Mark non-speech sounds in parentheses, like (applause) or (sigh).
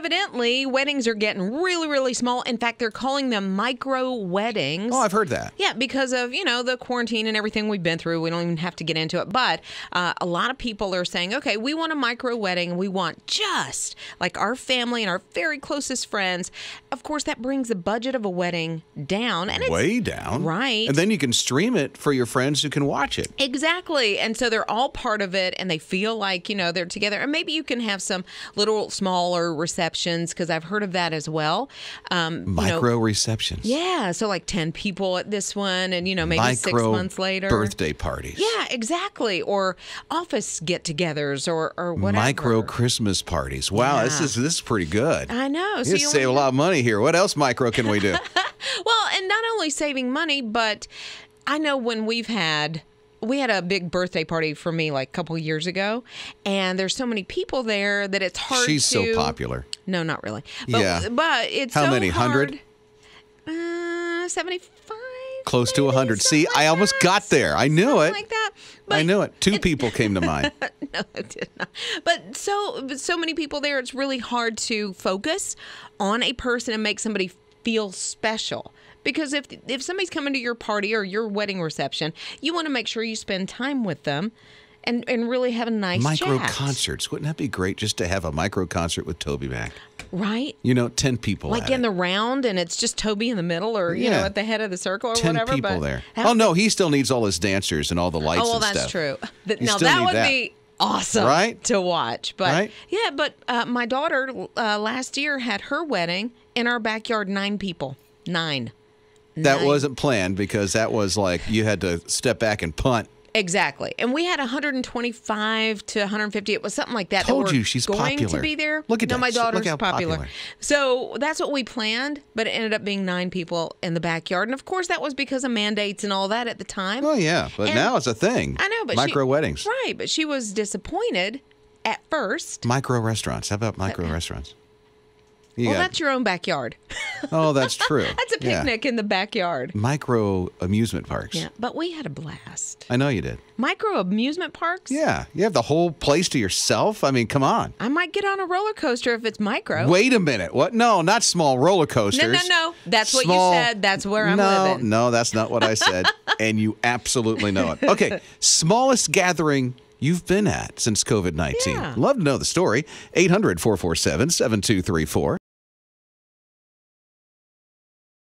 evidently, weddings are getting really, really small. In fact, they're calling them micro weddings. Oh, I've heard that. Yeah, because of you know the quarantine and everything we've been through, we don't even have to get into it. But uh, a lot of people are saying, okay, we want a micro wedding. We want just like our family and our very closest friends. Of course, that brings the budget of a wedding down, and it's Way down. Right. And then you can stream it for your friends who can watch it. Exactly. And so they're all part of it and they feel like, you know, they're together. And maybe you can have some little smaller receptions because I've heard of that as well. Um, you know- Micro receptions. yeah. So like 10 people at this one and, you know, maybe six months later. birthday parties. Yeah, exactly. Or office get togethers or, or whatever. Micro Christmas parties. Wow, this is this is pretty good. I know. So you save a lot of money here. What else micro can we do? (laughs) Well, and not only saving money, but I know when we've had we had a big birthday party for me like a couple years ago, and there's so many people there that it's hard. She's to, so popular. No, not really. But, Yeah. but it's How so many? 100? hard. Uh, seventy-five. Close to 100. See, something I like almost that. got there. I knew Something it. Like that. I knew it. Two people came to mind. (laughs) no, it did not. But so but so many people there, it's really hard to focus on a person and make somebody feel special. Because if if somebody's coming to your party or your wedding reception, you want to make sure you spend time with them and, and really have a nice micro chat. concerts. Wouldn't that be great just to have a micro concert with TobyMac? Right? You know, 10 people. Like in it. the round and it's just Toby in the middle or you know at the head of the circle or 10 whatever. people but there. Oh, no, he still needs all his dancers and all the lights Oh well, and that's stuff. true. Now that would that. be awesome, Right? To watch, but Right? yeah, but uh, my daughter uh, last year had her wedding in our backyard. Nine people, nine. That Nine. wasn't planned because that was like you had to step back and punt. exactly, and we had 125 to 150. It was something like that. that Told were you, she's going popular. to be there. Look at no, that. my Look daughter's how popular. popular. So that's what we planned, but it ended up being nine people in the backyard, and of course that was because of mandates and all that at the time. Oh, yeah. But And- now it's a thing. I know, but Micro she, weddings. right? But she was disappointed at first. Micro restaurants. How about micro uh, restaurants? You Well, got- that's your own backyard. (laughs) oh, that's true. That's a Yeah. picnic in the backyard. Micro amusement parks. Yeah, but we had a blast. I know you did. Micro amusement parks? Yeah. You have the whole place to yourself. I mean, come on. I might get on a roller coaster if it's micro. Wait a minute. What? No, not small roller coasters. no, no, no. That's what you said. That's where I'm no, living. No, that's not what I said. (laughs) and you absolutely know it. Okay. (laughs) Smallest gathering you've been at since COVID 19. Yeah. Love to know the story. 800 447 7234.